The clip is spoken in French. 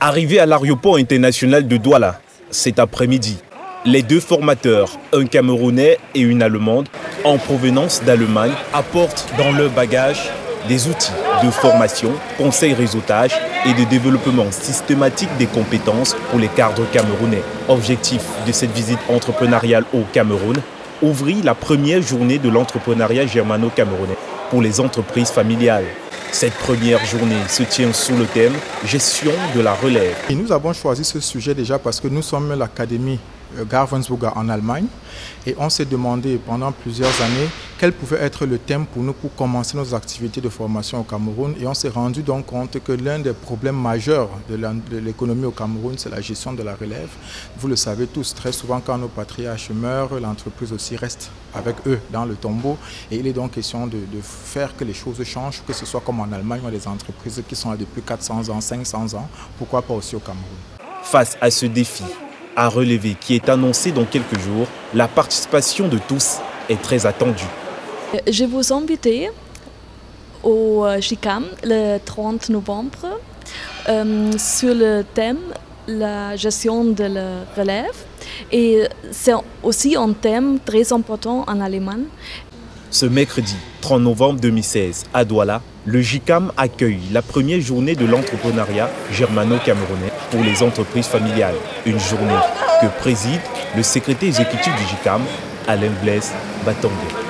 Arrivé à l'aéroport international de Douala cet après-midi, les deux formateurs, un Camerounais et une Allemande, en provenance d'Allemagne, apportent dans leur bagage des outils de formation, conseil réseautage et de développement systématique des compétences pour les cadres camerounais. Objectif de cette visite entrepreneuriale au Cameroun, ouvrir la première journée de l'entrepreneuriat germano-camerounais pour les entreprises familiales. Cette première journée se tient sous le thème Gestion de la relève. Et nous avons choisi ce sujet déjà parce que nous sommes l'Académie euh, Garvensburger en Allemagne et on s'est demandé pendant plusieurs années quel pouvait être le thème pour nous pour commencer nos activités de formation au Cameroun et on s'est rendu donc compte que l'un des problèmes majeurs de l'économie au Cameroun c'est la gestion de la relève. Vous le savez tous, très souvent quand nos patriarches meurent, l'entreprise aussi reste avec eux dans le tombeau et il est donc question de, de faire que les choses changent, que ce soit comme en Allemagne ou des entreprises qui sont là depuis 400 ans, 500 ans, pourquoi pas aussi au Cameroun. Face à ce défi, à relever qui est annoncé dans quelques jours, la participation de tous est très attendue. Je vous invite au GICAM le 30 novembre euh, sur le thème la gestion de la relève et c'est aussi un thème très important en Allemagne. Ce mercredi 30 novembre 2016, à Douala, le GICAM accueille la première journée de l'entrepreneuriat germano-camerounais pour les entreprises familiales. Une journée que préside le secrétaire exécutif du GICAM, Alain Blaise Batangé.